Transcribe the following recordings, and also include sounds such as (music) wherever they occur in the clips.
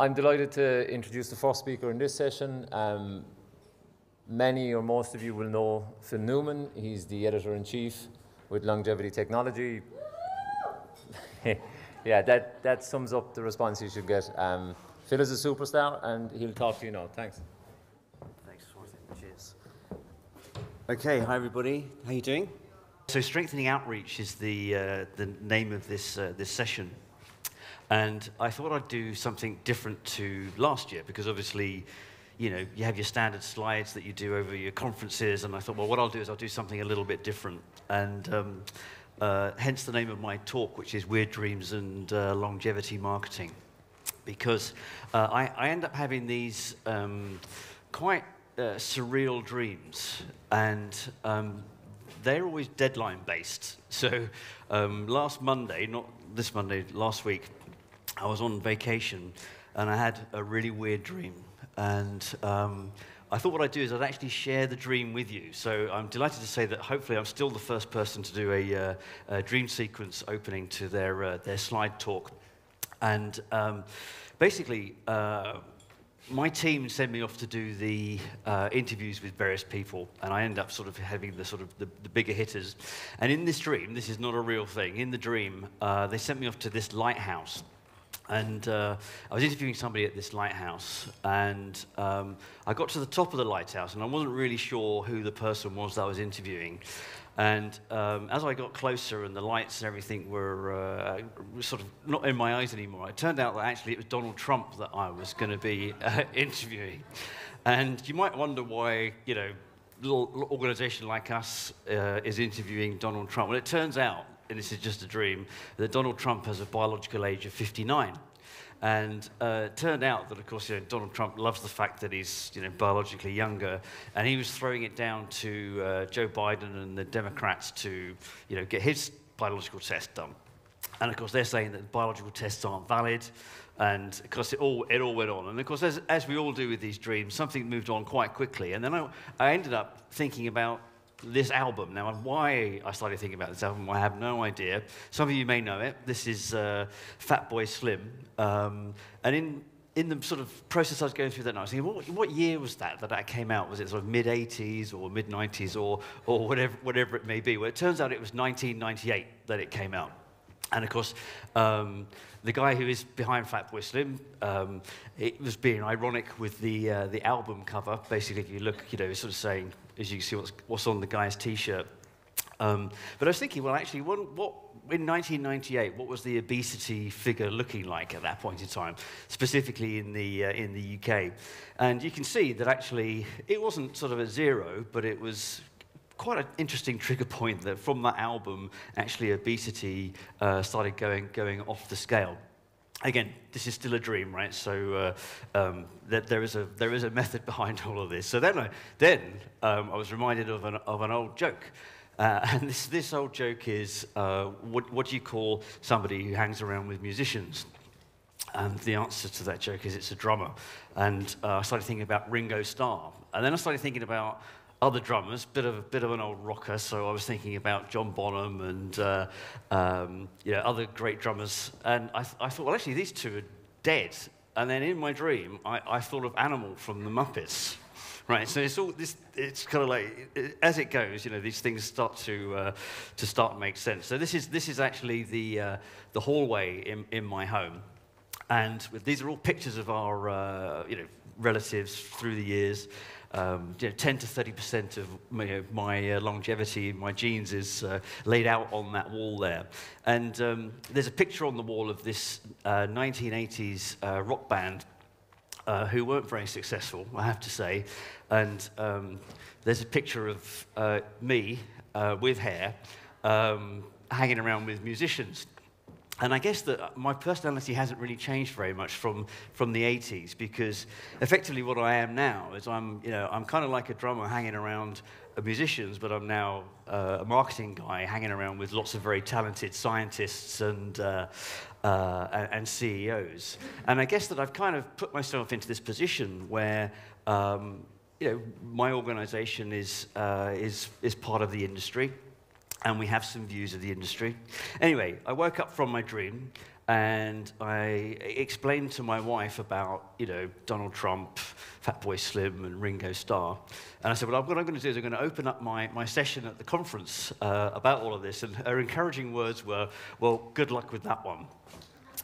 I'm delighted to introduce the first speaker in this session. Um, many or most of you will know Phil Newman. He's the editor in chief with Longevity Technology. (laughs) yeah, that, that sums up the response you should get. Um, Phil is a superstar, and he'll talk to you now. Thanks. Thanks, Cheers. Okay, hi everybody. How are you doing? So, strengthening outreach is the uh, the name of this uh, this session, and I thought I'd do something different to last year because obviously. You know, you have your standard slides that you do over your conferences, and I thought, well, what I'll do is I'll do something a little bit different. And um, uh, hence the name of my talk, which is Weird Dreams and uh, Longevity Marketing because uh, I, I, end up having these um, quite uh, surreal dreams, and um, they're always deadline based. So um, last Monday, not this Monday, last week, I was on vacation and I had a really weird dream. And um, I thought what I'd do is I'd actually share the dream with you. So I'm delighted to say that hopefully I'm still the first person to do a, uh, a dream sequence opening to their, uh, their slide talk. And um, basically, uh, my team sent me off to do the uh, interviews with various people, and I end up sort of having the sort of the, the, bigger hitters. And in this dream, this is not a real thing. In the dream, uh, they sent me off to this lighthouse, and uh, I was interviewing somebody at this lighthouse, and um, I got to the top of the lighthouse, and I wasn't really sure who the person was that I was interviewing. And um, as I got closer and the lights and everything were uh, sort of not in my eyes anymore, it turned out that actually it was Donald Trump that I was going to be uh, (laughs) interviewing. And you might wonder why, you know, a little organization like us uh, is interviewing Donald Trump. Well, it turns out, and this is just a dream, that Donald Trump has a biological age of 59. And uh, it turned out that, of course, you know, Donald Trump loves the fact that he's you know, biologically younger, and he was throwing it down to uh, Joe Biden and the Democrats to you know, get his biological test done. And of course, they're saying that biological tests aren't valid. And of course, it all, it all went on. And of course, as, as we all do with these dreams, something moved on quite quickly. And then I, I ended up thinking about this album. Now, why I started thinking about this album, I have no idea. Some of you may know it. This is uh, Fatboy Slim. Um, and in, in the sort of process I was going through that night, I was thinking, what, what year was that that that came out? Was it sort of mid 80s or mid 90s or, or whatever, whatever it may be? Well, it turns out it was 1998 that it came out. And of course, um, the guy who is behind Fatboy Slim, um, it was being ironic with the, uh, the album cover. Basically, if you look, you know, sort of saying, as you can see what's, what's on the guy's t-shirt. Um, but I was thinking, well, actually, what, what, in 1998, what was the obesity figure looking like at that point in time, specifically in the, uh, in the UK? And you can see that actually it wasn't sort of at zero, but it was quite an interesting trigger point that from that album, actually obesity uh, started going, going off the scale again, this is still a dream, right? So uh, um, that there, is a, there is a method (laughs) behind all of this. So then I, then, um, I was reminded of an, of an old joke. Uh, (laughs) and this, this old joke is uh, what, what do you call somebody who hangs around with musicians? And the answer to that joke is it's a drummer. And uh, I started thinking about Ringo Starr. And then I started thinking about other drummers, bit of a bit of an old rocker. So I was thinking about John Bonham and uh, um, you know other great drummers. And I, th- I, thought, well, actually, these two are dead. And then in my dream, I, I thought of Animal from the Muppets. Right, so it's all this. It's kind of like it, as it goes, you know, these things start to uh, to start make sense. So this is this is actually the uh, the hallway in, in my home, and these are all pictures of our uh, you know relatives through the years um, you know, 10 to 30% of my, my uh, longevity, my genes is uh, laid out on that wall there. And um, there's a picture on the wall of this uh, 1980s uh, rock band uh, who weren't very successful, I have to say. And um, there's a picture of uh, me with hair um, hanging around with musicians. And I guess that my personality hasn't really changed very much from, from the 80s because effectively what I am now is I'm, you know, I'm kind of like a drummer hanging around musicians, but I'm now uh, a marketing guy hanging around with lots of very talented scientists and, uh, uh, and, and, CEOs. And I guess that I've kind of put myself into this position where um, you know, my organization is, uh, is, is part of the industry and we have some views of the industry. Anyway, I woke up from my dream, and I explained to my wife about, you know, Donald Trump, Fatboy Slim, and Ringo Starr. And I said, well, what I'm going to do is I'm going to open up my, my session at the conference uh, about all of this. And her encouraging words were, well, good luck with that one.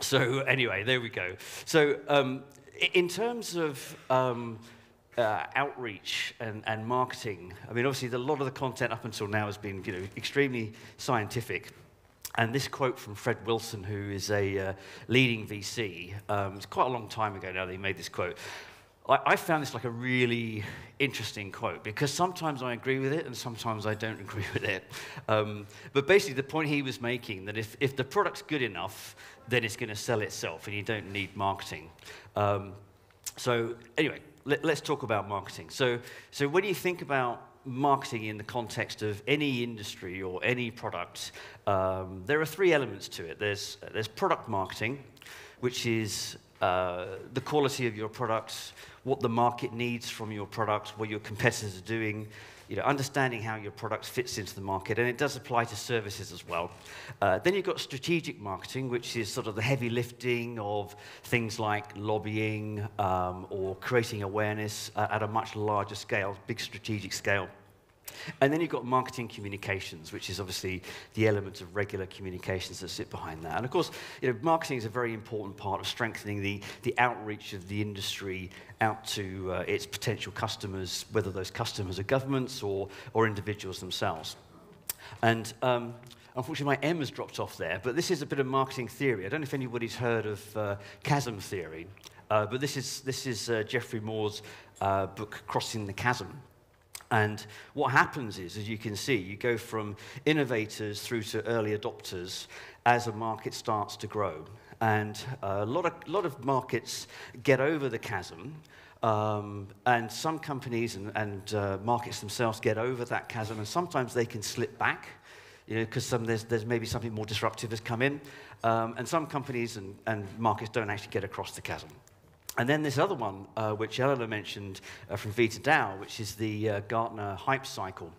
So anyway, there we go. So um, in terms of um, uh, outreach and, and marketing, I mean, obviously, a lot of the content up until now has been, you know, extremely scientific. And this quote from Fred Wilson, who is a uh, leading VC, um, it's quite a long time ago now that he made this quote. I, I, found this like a really interesting quote because sometimes I agree with it and sometimes I don't (laughs) agree with it. Um, but basically, the point he was making that if, if the product's good enough, then it's going to sell itself and you don't need marketing. Um, so, anyway, let, us talk about marketing. So, so, when you think about marketing in the context of any industry or any product, um, there are three elements to it. There's, there's product marketing, which is uh, the quality of your products, what the market needs from your products, what your competitors are doing, you know, understanding how your product fits into the market, and it does apply to services as well. Uh, then you've got strategic marketing, which is sort of the heavy lifting of things like lobbying um, or creating awareness uh, at a much larger scale, big strategic scale. And then you've got marketing communications, which is obviously the element of regular communications that sit behind that. And of course, you know, marketing is a very important part of strengthening the, the outreach of the industry out to uh, its potential customers, whether those customers are governments or, or individuals themselves. And um, unfortunately, my M has dropped off there, but this is a bit of marketing theory. I don't know if anybody's heard of uh, chasm theory, uh, but this is, this is uh, Geoffrey Moore's uh, book, Crossing the Chasm. And what happens is, as you can see, you go from innovators through to early adopters as a market starts to grow. And a lot of, lot of markets get over the chasm, um, and some companies and, and uh, markets themselves get over that chasm, and sometimes they can slip back, you know, because there's, there's maybe something more disruptive has come in. Um, and some companies and, and markets don't actually get across the chasm. And then this other one, uh, which Eleanor mentioned uh, from Vita DAO, which is the uh, Gartner hype cycle,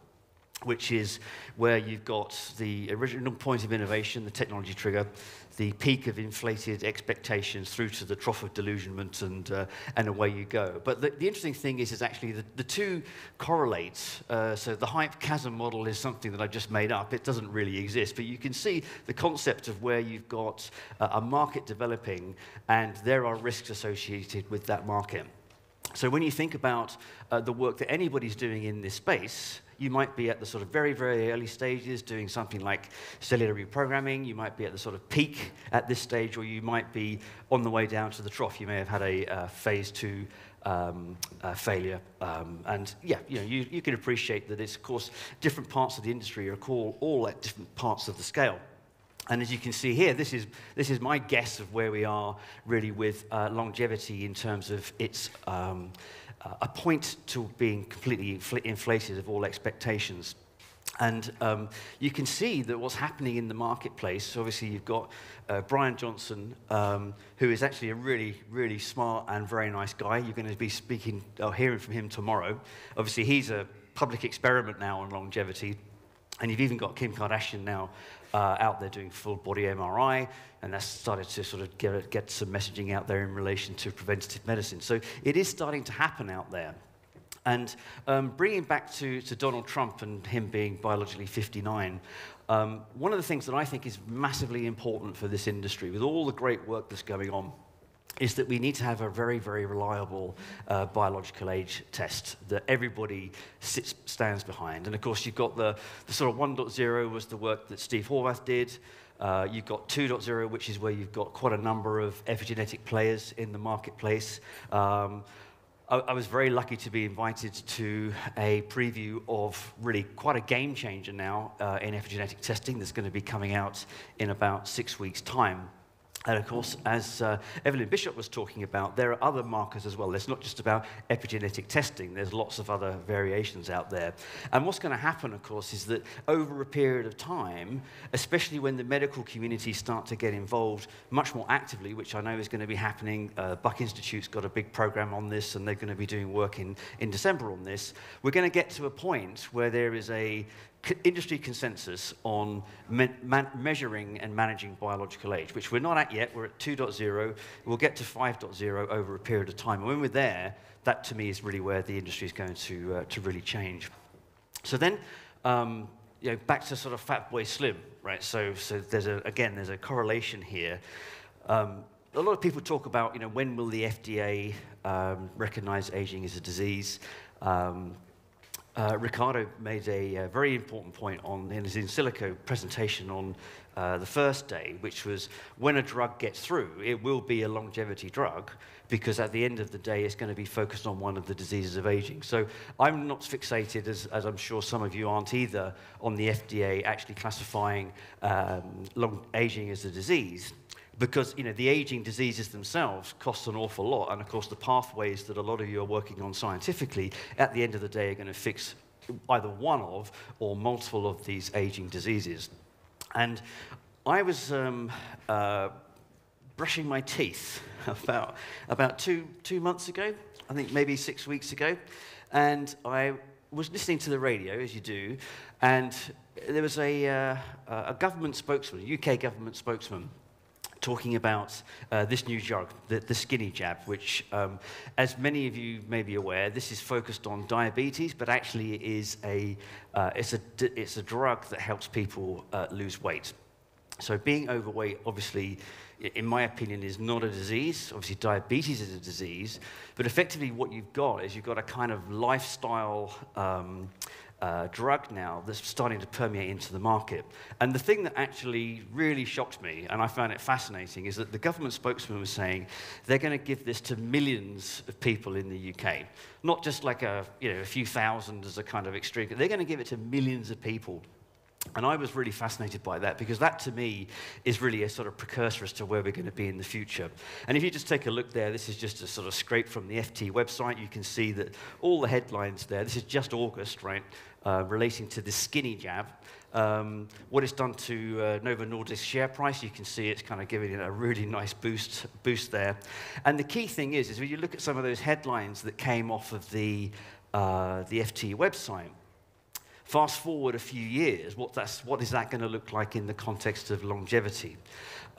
which is where you've got the original point of innovation, the technology trigger, the peak of inflated expectations through to the trough of delusionment, and, uh, and away you go. But the, the, interesting thing is, is actually the, the two correlate. Uh, so the hype chasm model is something that I've just made up. It doesn't really exist. But you can see the concept of where you've got uh, a market developing, and there are risks associated with that market. So when you think about uh, the work that anybody's doing in this space, you might be at the sort of very, very early stages doing something like cellular reprogramming. You might be at the sort of peak at this stage, or you might be on the way down to the trough. You may have had a uh, phase two um, uh, failure. Um, and yeah, you, know, you, you, can appreciate that it's, of course, different parts of the industry are all, all at different parts of the scale. And as you can see here, this is, this is my guess of where we are really with uh, longevity in terms of its um, uh, a point to being completely infl inflated of all expectations. And um, you can see that what's happening in the marketplace, obviously you've got uh, Bryan Johnson, um, who is actually a really, really smart and very nice guy. You're going to be speaking or hearing from him tomorrow. Obviously, he's a public experiment now on longevity. And you've even got Kim Kardashian now uh, out there doing full body MRI, and that's started to sort of get, get some messaging out there in relation to preventative medicine. So it is starting to happen out there. And um, bringing back to, to Donald Trump and him being biologically 59, um, one of the things that I think is massively important for this industry, with all the great work that's going on, is that we need to have a very, very reliable uh, biological age test that everybody sits, stands behind. And of course, you've got the, the sort of 1.0 was the work that Steve Horvath did. Uh, you've got 2.0, which is where you've got quite a number of epigenetic players in the marketplace. Um, I, was very lucky to be invited to a preview of really quite a game changer now uh, in epigenetic testing that's going to be coming out in about six weeks' time. And of course, as uh, Evelyn Bischof was talking about, there are other markers as well. It's not just about epigenetic testing, there's lots of other variations out there. And what's going to happen, of course, is that over a period of time, especially when the medical community start to get involved much more actively, which I know is going to be happening, uh, Buck Institute's got a big program on this, and they're going to be doing work in, in December on this, we're going to get to a point where there is a industry consensus on me measuring and managing biological age, which we're not at yet. We're at 2.0. We'll get to 5.0 over a period of time. And when we're there, that to me is really where the industry is going to, uh, to really change. So then, um, you know, back to sort of Fat Boy Slim, right? So, so there's a, again, there's a correlation here. Um, a lot of people talk about, you know, when will the FDA um, recognize aging as a disease? Um, uh, Ricardo made a, a, very important point on in his in silico presentation on uh, the first day, which was when a drug gets through, it will be a longevity drug because at the end of the day, it's going to be focused on one of the diseases of aging. So I'm not fixated, as, as I'm sure some of you aren't either, on the FDA actually classifying um, long aging as a disease because you know, the aging diseases themselves cost an awful lot. And of course, the pathways that a lot of you are working on scientifically, at the end of the day, are going to fix either one of or multiple of these aging diseases. And I was um, uh, brushing my teeth (laughs) about, about two, two months ago, I think maybe six weeks ago, and I was listening to the radio, as you do, and there was a, uh, a government spokesman, UK government spokesman, talking about uh, this new drug, the, the skinny jab, which, um, as many of you may be aware, this is focused on diabetes, but actually it is a, uh, it's, a, it's a drug that helps people uh, lose weight. So being overweight, obviously, in my opinion, is not a disease. Obviously, diabetes is a disease, but effectively what you've got is you've got a kind of lifestyle um, uh, drug now that's starting to permeate into the market. And the thing that actually really shocked me, and I found it fascinating, is that the government spokesman was saying they're going to give this to millions of people in the UK. Not just like a, you know, a few thousand as a kind of extreme, they're going to give it to millions of people. And I was really fascinated by that because that to me is really a sort of precursor as to where we're going to be in the future. And if you just take a look there, this is just a sort of scrape from the FT website. You can see that all the headlines there, this is just August, right, uh, relating to the skinny jab. Um, what it's done to uh, Novo Nordisk's share price, you can see it's kind of giving it a really nice boost, boost there. And the key thing is, is when you look at some of those headlines that came off of the, uh, the FT website, Fast forward a few years, what, what is that going to look like in the context of longevity?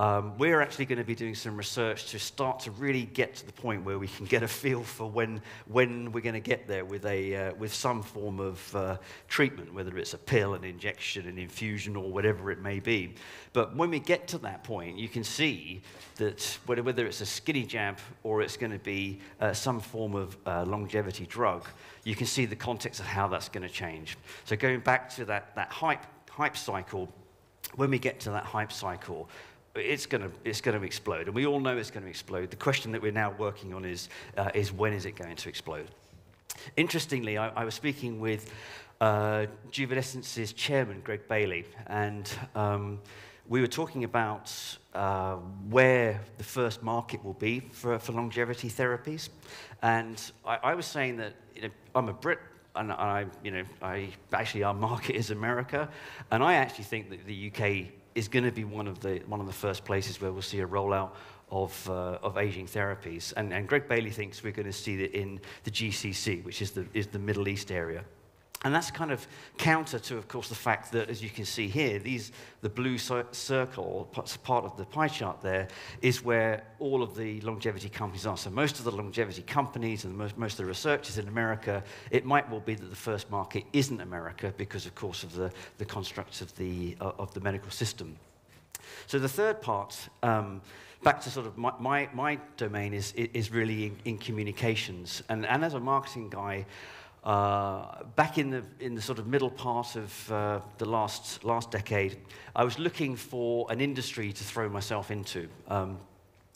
Um, we're actually going to be doing some research to start to really get to the point where we can get a feel for when, when we're going to get there with, a, uh, with some form of uh, treatment, whether it's a pill, an injection, an infusion, or whatever it may be. But when we get to that point, you can see that whether, it's a skinny jab or it's going to be uh, some form of uh, longevity drug, you can see the context of how that's going to change. So going back to that, that hype, hype cycle, when we get to that hype cycle, it's going to it's going to explode, and we all know it's going to explode. The question that we're now working on is uh, is when is it going to explode? Interestingly, I, I was speaking with uh, Juvenescence's chairman, Greg Bailey, and um, we were talking about uh, where the first market will be for, for longevity therapies. And I, I was saying that you know, I'm a Brit, and I, you know, I, actually our market is America, and I actually think that the UK is going to be one of, the, one of the first places where we'll see a rollout of, uh, of aging therapies. And, and Greg Bailey thinks we're going to see it in the GCC, which is the, is the Middle East area. And that's kind of counter to, of course, the fact that, as you can see here, these, the blue circle, part of the pie chart there, is where all of the longevity companies are. So most of the longevity companies and most, most of the researchers in America, it might well be that the first market isn't America because, of course, of the, the constructs of the, uh, of the medical system. So the third part, um, back to sort of my, my, my domain, is, is really in, in communications. And, and as a marketing guy, uh, back in the, in the sort of middle part of uh, the last, last decade, I was looking for an industry to throw myself into. Um,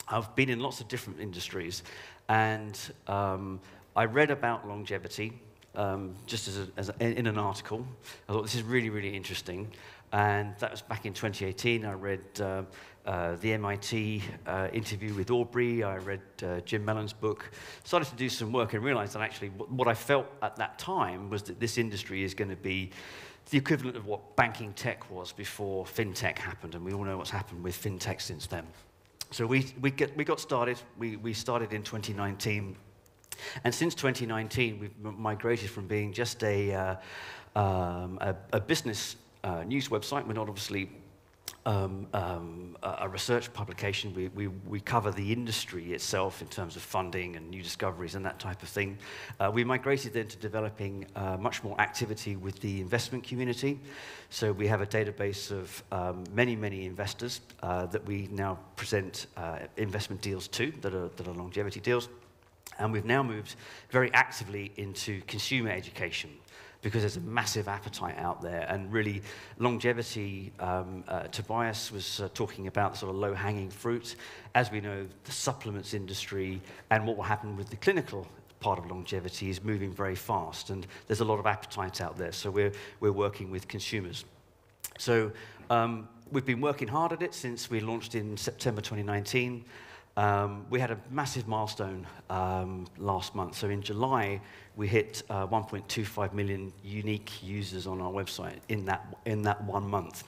I've been in lots of different industries, and um, I read about longevity um, just as, a, as a, in an article. I thought this is really, really interesting. And that was back in 2018. I read uh, uh, the MIT uh, interview with Aubrey. I read uh, Jim Mellon's book. Started to do some work and realized that actually what I felt at that time was that this industry is going to be the equivalent of what banking tech was before fintech happened. And we all know what's happened with fintech since then. So we, we, get, we got started. We, we started in 2019 And since 2019, we've migrated from being just a, uh, um, a, a, business uh, news website. We're not obviously um, um, a research publication. We, we, we, cover the industry itself in terms of funding and new discoveries and that type of thing. Uh, we migrated then to developing uh, much more activity with the investment community. So we have a database of um, many, many investors uh, that we now present uh, investment deals to that are, that are longevity deals. And we've now moved very actively into consumer education because there's a massive appetite out there. And really, longevity, um, uh, Tobias was uh, talking about sort of low hanging fruit. As we know, the supplements industry and what will happen with the clinical part of longevity is moving very fast. And there's a lot of appetite out there. So we're, we're working with consumers. So um, we've been working hard at it since we launched in September 2019. Um, we had a massive milestone um, last month. So in July, we hit uh, 1.25 million unique users on our website in that, in that one month,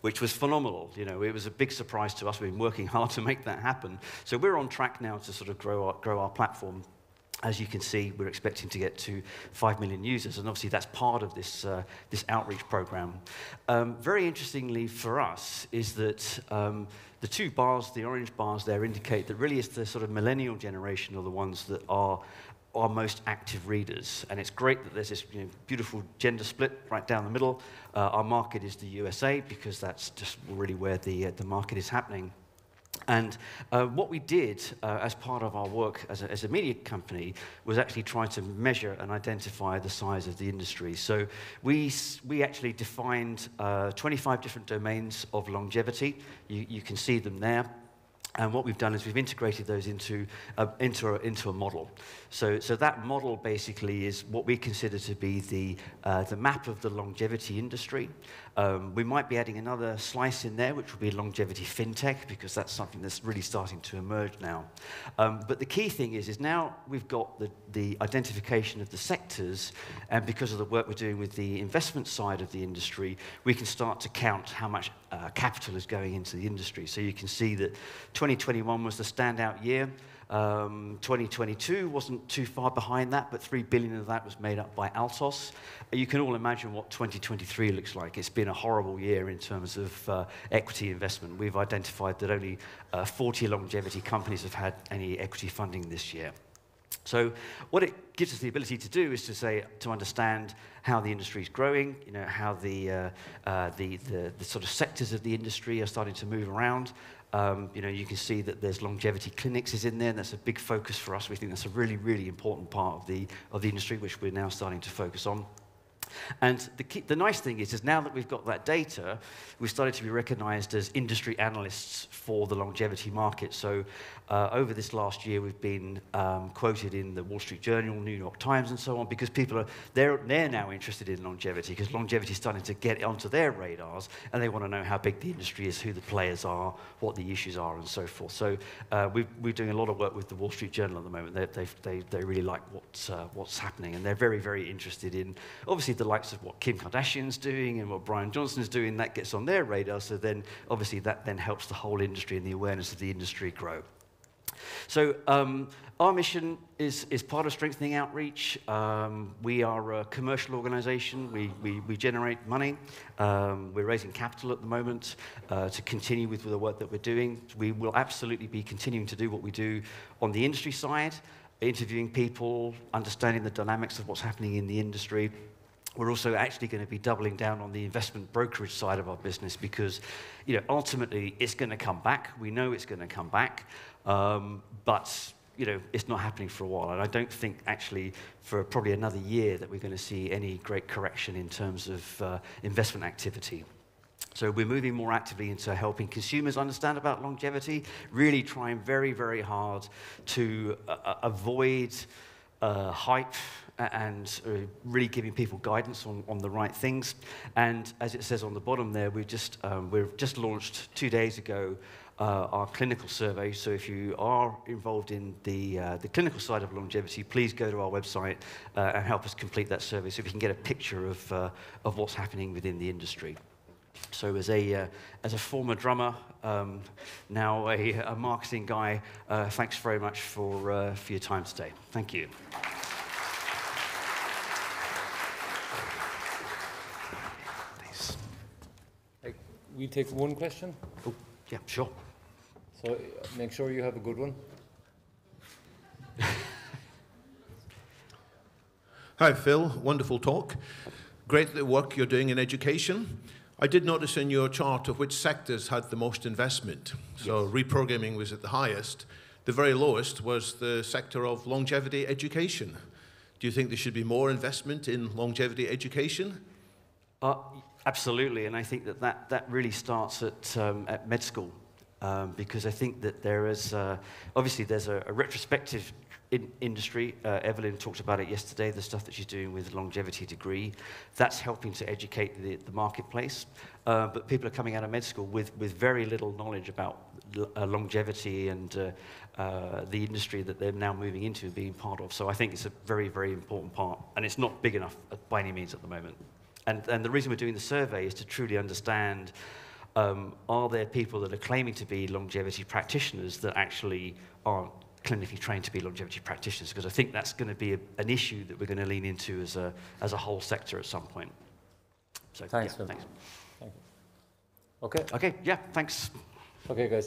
which was phenomenal. You know, it was a big surprise to us. We've been working (laughs) hard to make that happen. So we're on track now to sort of grow our, grow our platform as you can see, we're expecting to get to 5 million users, and obviously that's part of this, uh, this outreach program. Um, very interestingly for us is that um, the two bars, the orange bars there, indicate that really it's the sort of millennial generation are the ones that are our most active readers. And it's great that there's this you know, beautiful gender split right down the middle. Uh, our market is the USA because that's just really where the, uh, the market is happening. And uh, what we did uh, as part of our work as a, as a, media company was actually try to measure and identify the size of the industry. So we, we actually defined uh, 25 different domains of longevity. You, you can see them there. And what we've done is we've integrated those into a, into a, into a model. So, so that model basically is what we consider to be the, uh, the map of the longevity industry. Um, we might be adding another slice in there, which will be longevity fintech, because that's something that's really starting to emerge now. Um, but the key thing is, is now we've got the, the identification of the sectors, and because of the work we're doing with the investment side of the industry, we can start to count how much uh, capital is going into the industry. So you can see that 2021 was the standout year. Um, 2022 wasn't too far behind that, but 3 billion of that was made up by Altos. You can all imagine what 2023 looks like. It's been a horrible year in terms of uh, equity investment. We've identified that only uh, 40 longevity companies have had any equity funding this year. So what it gives us the ability to do is to say, to understand how the industry is growing, you know, how the, uh, uh, the, the, the, sort of sectors of the industry are starting to move around, um, you know, you can see that there's longevity clinics is in there, and that's a big focus for us. We think that's a really, really important part of the, of the industry, which we're now starting to focus on. And the, key, the nice thing is, is now that we've got that data, we've started to be recognized as industry analysts for the longevity market. So uh, over this last year, we've been um, quoted in the Wall Street Journal, New York Times, and so on, because people are, they're, they're now interested in longevity, because longevity is starting to get onto their radars, and they want to know how big the industry is, who the players are, what the issues are, and so forth. So uh, we are doing a lot of work with the Wall Street Journal at the moment. They, they, they really like what's, uh, what's happening, and they're very, very interested in, obviously, the likes of what Kim Kardashian's doing and what Bryan Johnson's doing, that gets on their radar. So then, obviously, that then helps the whole industry and the awareness of the industry grow. So um, our mission is, is part of strengthening outreach. Um, we are a commercial organization. We, we, we generate money. Um, we're raising capital at the moment uh, to continue with the work that we're doing. We will absolutely be continuing to do what we do on the industry side, interviewing people, understanding the dynamics of what's happening in the industry, we're also actually going to be doubling down on the investment brokerage side of our business because, you know, ultimately it's going to come back. We know it's going to come back, um, but you know, it's not happening for a while. And I don't think actually for probably another year that we're going to see any great correction in terms of uh, investment activity. So we're moving more actively into helping consumers understand about longevity, really trying very, very hard to uh, avoid uh, hype and uh, really giving people guidance on, on the right things. And as it says on the bottom there, we've just, um, we've just launched two days ago uh, our clinical survey. So if you are involved in the, uh, the clinical side of longevity, please go to our website uh, and help us complete that survey so we can get a picture of, uh, of what's happening within the industry. So as a, uh, as a former drummer, um, now a, a marketing guy, thanks very much for, for your time today. Thank you. Thanks. Like, we take one question, Oh, yeah, sure. so uh, make sure you have a good one. (laughs) Hi, Phil. Wonderful talk. Great the work you're doing in education. I did notice in your chart of which sectors had the most investment. So reprogramming was at the highest. The very lowest was the sector of longevity education. Do you think there should be more investment in longevity education? Uh, absolutely, and I think that that, that really starts at, um, at med school um, because I think that there is, uh, obviously there's a, a retrospective in industry. Uh, Evelyn talked about it yesterday, the stuff that she's doing with longevity degree. That's helping to educate the, the marketplace. Uh, but people are coming out of med school with, with very little knowledge about uh, longevity and uh, uh, the industry that they're now moving into and being part of. So I think it's a very, very important part. And it's not big enough uh, by any means at the moment. And, and the reason we're doing the survey is to truly understand um, are there people that are claiming to be longevity practitioners that actually aren't clinically trained to be longevity practitioners? Because I think that's going to be a, an issue that we're going to lean into as a, as a whole sector at some point. So, Thanks, yeah, thanks. Thank you. Okay, Okay, yeah, thanks. okay, guys.